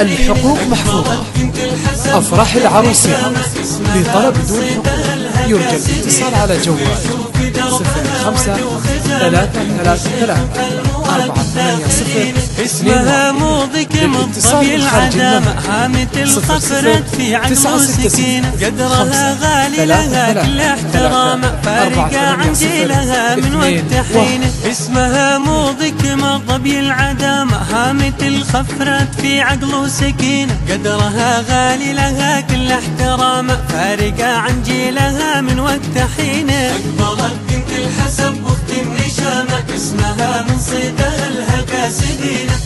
الحقوق محفوظة. أفراح العروسين لطلب دون حقوق. يرجى الاتصال على جوال صفر خمسة ثلاثة ثلاثة ثلاثة. أربعة ثمانية صفر اسمها موضك مضبي العدامة هامة الخفرت في عقل سكينة قدرها غالي لها كل احترامة فارقة عن جيلها من وقت حين اسمها موضك مضبي العدامة هامة الخفرت في عقل وسكينة قدرها غالي لها كل احترامة فارقة عن جيلها من وقت حين أقبلت بنت الحسب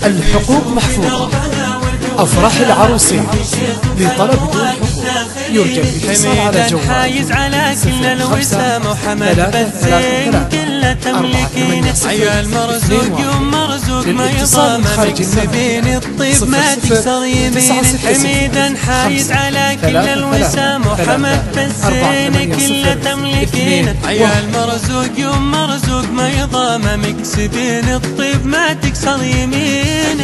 الحقوق محفوظة. أفراح العروسين لطلب دون حقوق يرجى الاتصال على جوال. حايز على كل الوسام وحمد بثين كل تملكين عيال مرزوق ما يضام مكسبين الطيب ما تكسر يمين حميدا حايز على كل الوسام وحمد بثين كل تملكين عيال مرزوق يوم مرزوق ما يضام مكسبين الطيب ما تكسر يمين.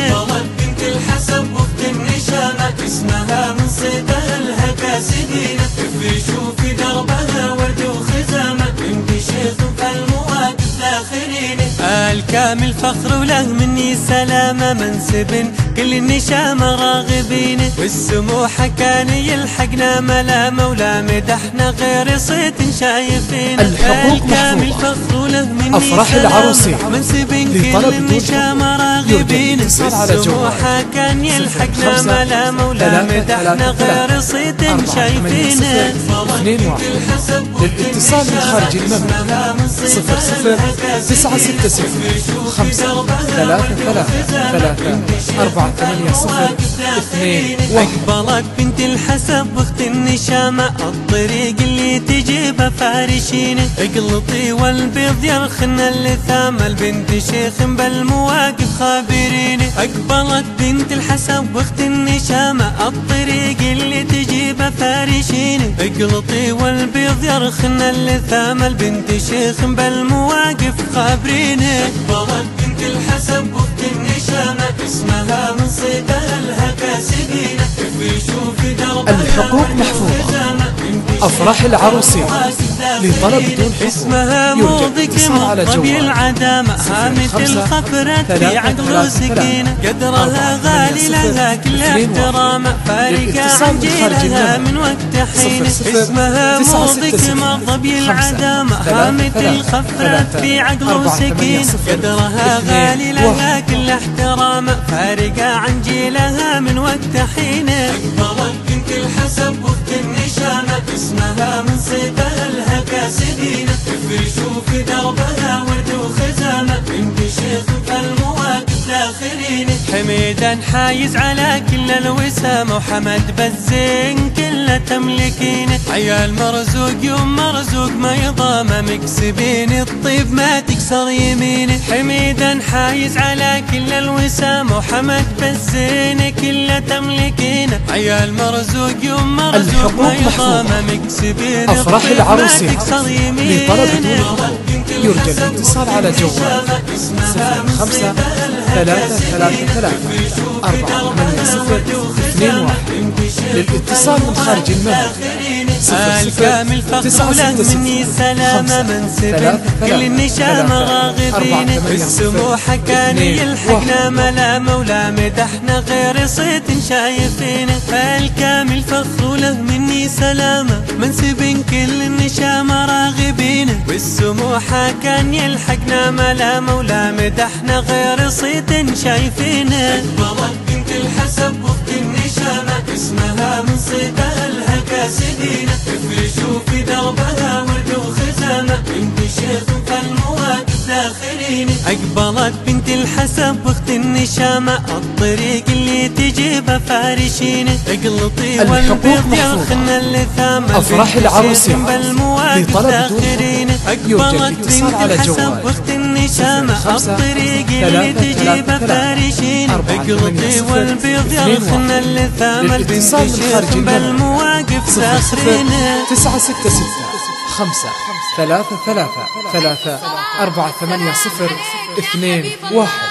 بنت الحسب واخت النشامة اسمها من صيدها الهكاسدين في شوفي الكامل فخر وله مني سلامة منسب كل النشامة راغبين. والسموحة كان يلحقنا ملامة ولا مدحنا غير صيت شايفين. الحقوق محفوظة. أفراح العروسين. لطلب كل جوال والسموحة كان يلحقنا خمسة. ملامة ولا ثلاثة. مدحنا غير صيت أربعة. ثمانية. شايفين صفر اثنين واحد. للاتصال من خارج المملكة. صفر صفر تسعة ستة صفر خمسة. ثلاثة. ثلاثة. ثلاثة. أربعة. ثمانية صفر. أقبلت بنت الحسب واخت النشامة الطريق اللي تجيبه فارشين اقلطي والبيض يرخن اللثام البنت شيخ بالمواقف خابرين. أقبلت بنت الحسب واخت النشامة الطريق اللي تجيبه فارشين اقلطي والبيض يرخن اللثام البنت شيخ بالمواقف خابرين. أقبلت بنت الحسب واخت النشامة اسمها الحقوق محفوظة. أفراح العروسين لطلب دون اسمها مطبي جوال العدامة. هامة الخفرات في عقل ثلاثة قدرها غالي لها كل. احترامة. فارقة عن جيلها. من وقت حين. اسمها مطبي خمسة. العدامة. هامة ثلاثة في عقل صفر قدرها غالي لها. كل احترامة. فارقة عن جيلها من وقت حين. في شوفي دربها ورد وخزامة بنت شيخ المواقف داخلين حميدا حايز على كل الوسام. وحمد بزين كل تملكين. عيال مرزوق يوم مرزوق ما يضام مكسبين الطيب ما تكسر يمين حميدا حايز على كل الوسام وحمد بزين كل تملكين عيال مرزوق يوم مرزوق ما يضام. مكسبين أفراح الطيب ما العروسين تكسر يمين لطلب دون حقوق يرجى الاتصال على جوال. خمسة ثلاثة ثلاثة ثلاثة. أربعة ثمانية صفر اثنين واحد. للاتصال من خارج صفر الكامل ستة مني سلامة منسب ثلاثة كل ثمانية صفر السموحة كان اثنين يلحقنا واحد. ملامة ولا مدحنا غير صيت شايفين. فالكامل فخر له مني سلامة منسب كل النشامة راغبين. والسموحة كان يلحقنا ملامة ولا مدحنا غير صيت شايفين. بنت شيخ فالمواقف داخلين أقبلت بنت الحسب واخت النشامة الطريق اللي تجيبه فارشين أقلطي الحقوق والبيض محفوظة. يرخن اللثام أفراح بنت بالمواقف لطلب دون أقبلت بنت الحسب جوال. واخت النشامة الطريق اللي تجيبه ثلاثة فارشين أربعة ثمانية أقلطي صفر والبيض اثنين يرخن واحد. اللثام البنت للاتصال من خارج شيخ. بالمواقف داخلين تسعة ستة ستة خمسة ثلاثة ثلاثة ثلاثة أربعة ثمانية صفر اثنين واحد.